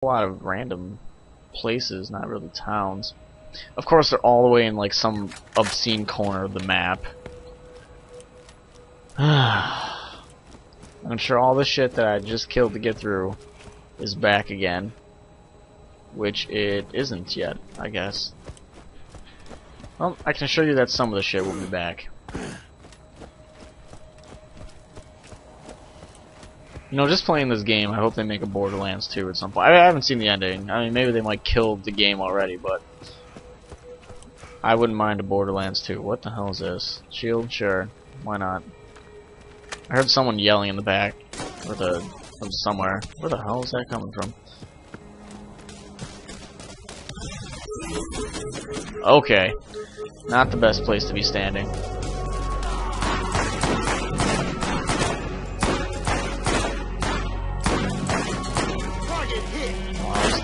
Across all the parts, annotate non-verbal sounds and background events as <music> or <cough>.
a lot of random places, not really towns. Of course, they're all the way in like some obscene corner of the map. <sighs> I'm sure all the shit that I just killed to get through is back again. Which it isn't yet, I guess. Well, I can assure you that some of the shit will be back. You know, just playing this game, I hope they make a Borderlands 2 at some point. I haven't seen the ending. I mean, maybe they might kill the game already, but... I wouldn't mind a Borderlands 2. What the hell is this? Shield? Sure. Why not? I heard someone yelling in the back. Or the... from somewhere. Where the hell is that coming from? Okay. Not the best place to be standing.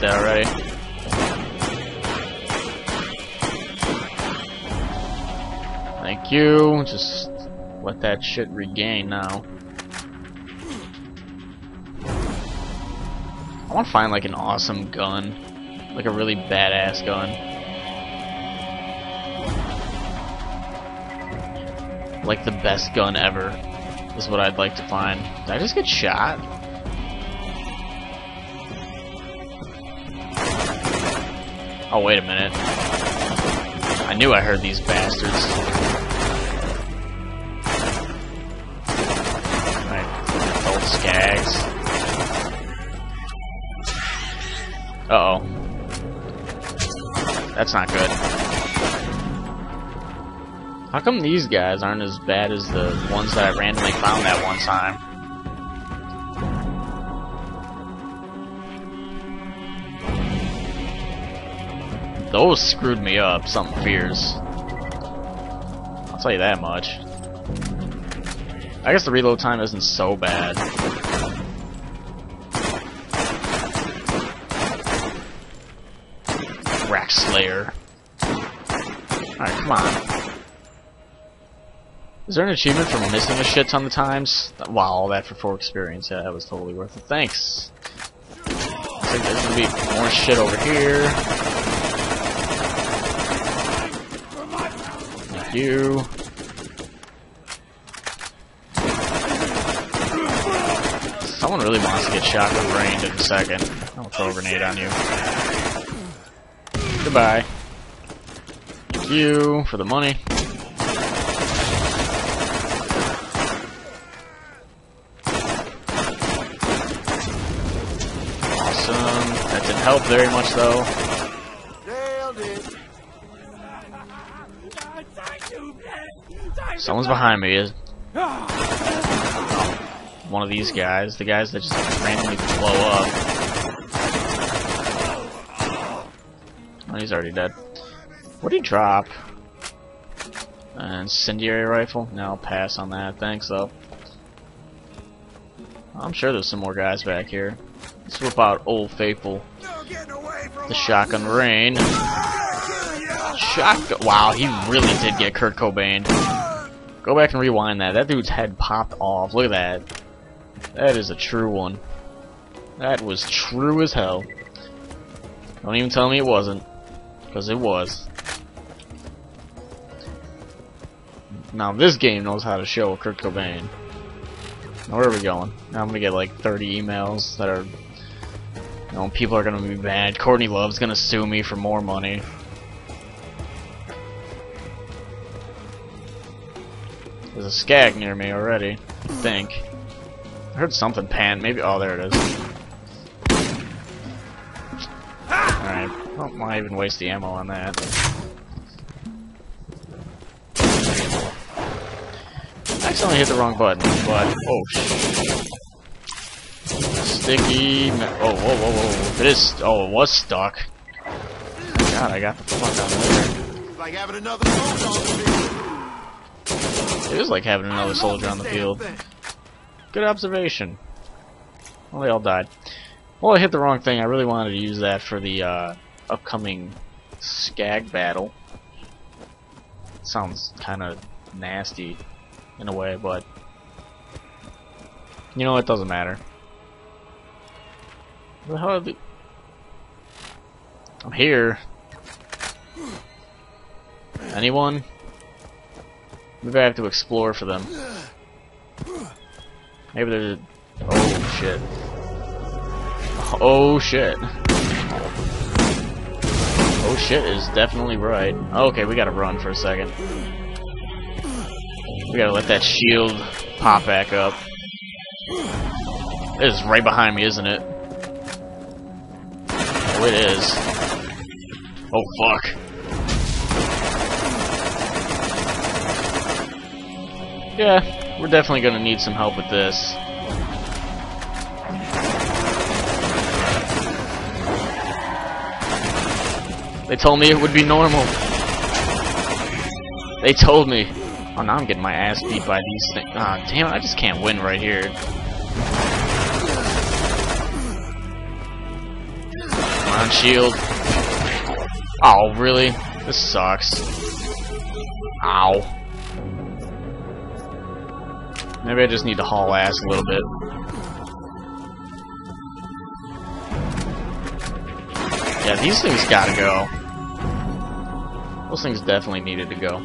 There already. Thank you. Just let that shit regain now. I want to find like an awesome gun. Like a really badass gun. Like the best gun ever is what I'd like to find. Did I just get shot? Oh, wait a minute. I knew I heard these bastards. Right. Old skags. Uh-oh. That's not good. How come these guys aren't as bad as the ones that I randomly found that one time? Those screwed me up, something fierce. I'll tell you that much. I guess the reload time isn't so bad. Rack Slayer. Alright, come on. Is there an achievement for missing a shit ton of times? Wow, all that for 4 experience. Yeah, that was totally worth it. Thanks. Looks like there's gonna be more shit over here. You. Someone really wants to get shot with range in a second. I'll throw a grenade on you. Goodbye. Thank you for the money. Awesome. That didn't help very much though. Someone's behind me. Is one of these guys, the guys that just randomly blow up. Oh, he's already dead. What did he drop? An incendiary rifle? No, I'll pass on that. Thanks, though. I'm sure there's some more guys back here. Let's whip out Old Faithful. The shotgun rain. Shotgun. Wow, he really did get Kurt Cobain. Go back and rewind that. That dude's head popped off. Look at that. That is a true one. That was true as hell. Don't even tell me it wasn't. Because it was. Now this game knows how to show Kurt Cobain. Now where are we going? Now I'm gonna get like 30 emails that are... You know, people are gonna be mad. Courtney Love's gonna sue me for more money. There's a skag near me already, I think. I heard something pan. Maybe. Oh, there it is. Alright. Don't want even waste the ammo on that. I accidentally hit the wrong button, but. Oh, shit. Sticky. Oh, whoa, whoa, whoa. It is. Oh, it was stuck. God, I got the fuck out of there. Like having another it is like having another soldier on the field. Good observation. Well, they all died. Well, I hit the wrong thing. I really wanted to use that for the uh, upcoming Skag battle. Sounds kind of nasty in a way, but you know it doesn't matter. The I'm here. Anyone? Maybe I have to explore for them. Maybe there's... a... Oh, shit. Oh, shit. Oh, shit is definitely right. Okay, we gotta run for a second. We gotta let that shield pop back up. It is right behind me, isn't it? Oh, it is. Oh, fuck. Yeah, we're definitely gonna need some help with this. They told me it would be normal. They told me. Oh, now I'm getting my ass beat by these things. Ah, oh, damn I just can't win right here. Come on, shield. Oh, really? This sucks. Ow. Maybe I just need to haul ass a little bit. Yeah, these things gotta go. Those things definitely needed to go.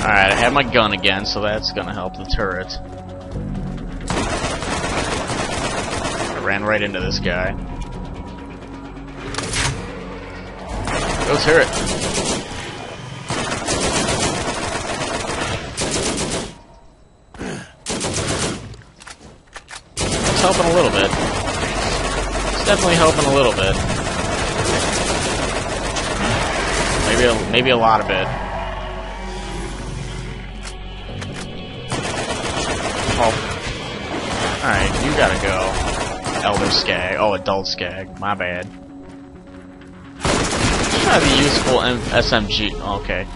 Alright, I have my gun again, so that's gonna help the turret. I ran right into this guy. Go turret! Helping a little bit. It's definitely helping a little bit. Maybe a, maybe a lot of it. Oh. Alright, you gotta go. Elder Skag. Oh, Adult Skag. My bad. Try the useful M SMG. Okay.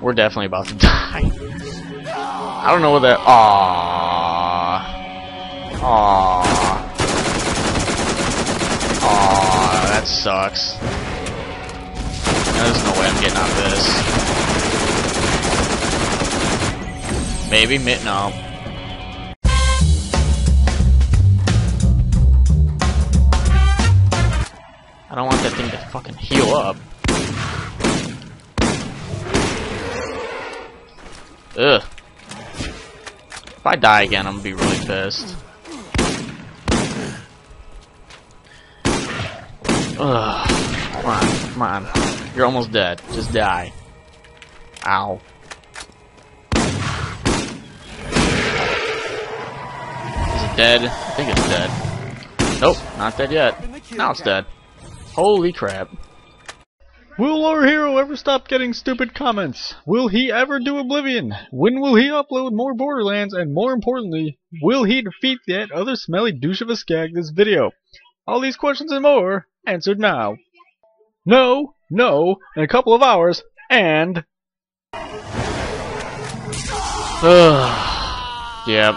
We're definitely about to <laughs> die. I don't know what that... Aww. Aww. Aww, that sucks. There's no way I'm getting out of this. Maybe, no. I don't want that thing to fucking heal up. Ugh. If I die again, I'm gonna be really pissed. Ugh. Come on, come on. You're almost dead. Just die. Ow. Is it dead? I think it's dead. Nope, not dead yet. Now it's dead. Holy crap. Will our hero ever stop getting stupid comments? Will he ever do Oblivion? When will he upload more Borderlands? And more importantly, will he defeat that other smelly douche of a skag this video? All these questions and more answered now. No, no, in a couple of hours, and... <sighs> yep.